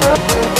Música